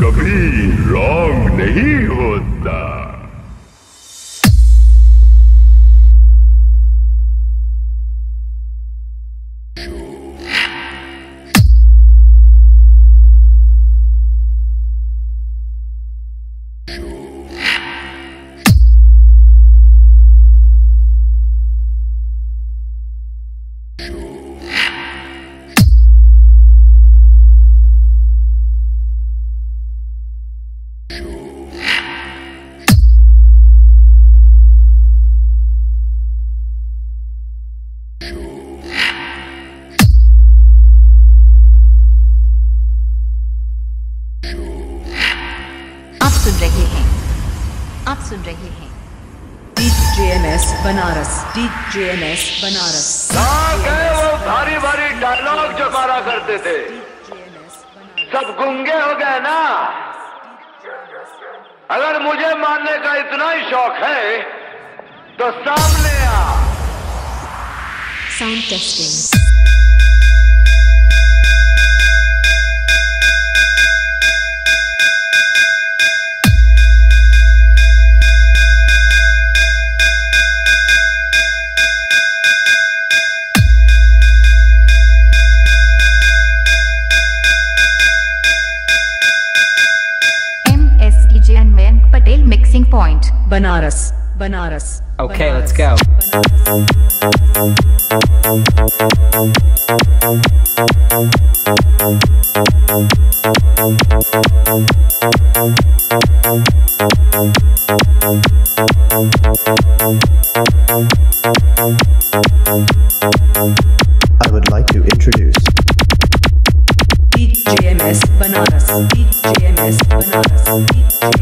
कभी रॉन्ग नहीं होता सुन रहे हैं। बनारस बनारस गए वो भारी भारी डायलॉग जो मारा करते थे। सब गुंगे हो गए ना। अगर मुझे मानने का इतना ही शौक है तो सामने आ। Sound testing point, Banaras, Banaras. Okay, Banaras. let's go. I would like to introduce Beat DJMS Banaras, DJMS Banaras, DJMS.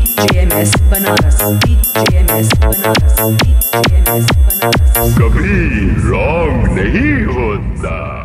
DJMS It's a smash hit. DJMS Banaras DJMS Banaras DJMS Banaras कभी रॉन्ग नहीं होता